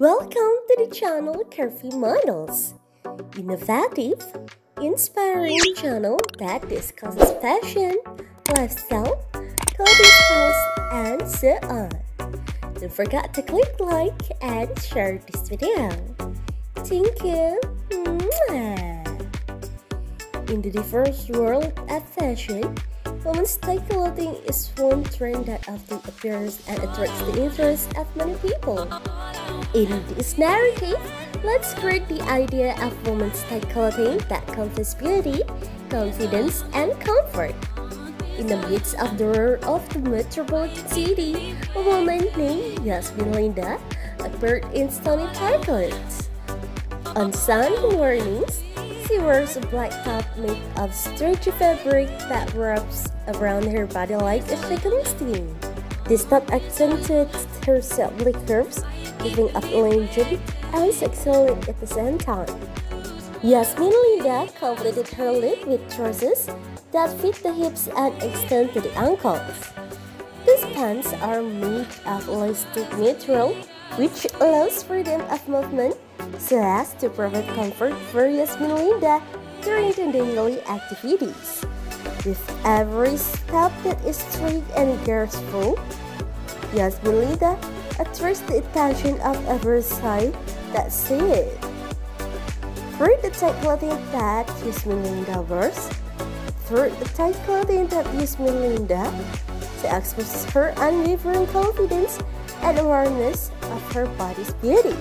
Welcome to the channel Curvy Models, innovative, inspiring channel that discusses fashion, lifestyle, clothing styles, and so on. Don't forget to click like and share this video. Thank you. In the diverse world of fashion, women's style clothing is one trend that often appears and attracts the interest of many people. In this narrative, let's create the idea of women's style clothing that conveys beauty, confidence, and comfort. In the midst of the roar of the metropolitan city, a woman named Yasmin Linda appeared in stunning tight clothes. On sunny mornings, wears a black top made of stretchy fabric that wraps around her body like a shaking steam. This top accentuates her shapely curves, giving off length and sexuality at the same time. Yasmin Linda completed her look with trousers that fit the hips and extend to the ankles. These pants are made of elastic material, which allows freedom of movement so as to provide comfort for Yasmin Linda during the daily activities. With every step that is straight and graceful, Yasmin Linda attracts the attention of every side that see it. Through the tight clothing that Yasmin Linda wears, through the tight clothing that Yasmin Linda, she expresses her unwavering confidence and awareness of her body's beauty.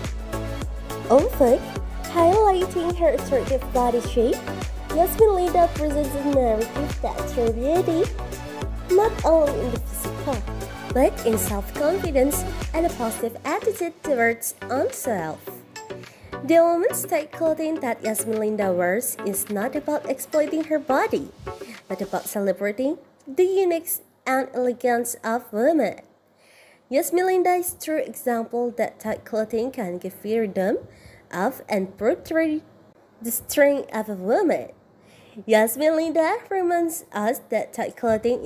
Also, highlighting her attractive body shape, Yasmin Linda presents a narrative that her beauty, not only in the physical, but in self-confidence and a positive attitude towards oneself. The woman's tight clothing that Yasmin Linda wears is not about exploiting her body, but about celebrating the uniqueness and elegance of women. Yasmin Linda is true example that tight clothing can give freedom of and portray the strength of a woman. Yasmin Linda reminds us that tight clothing is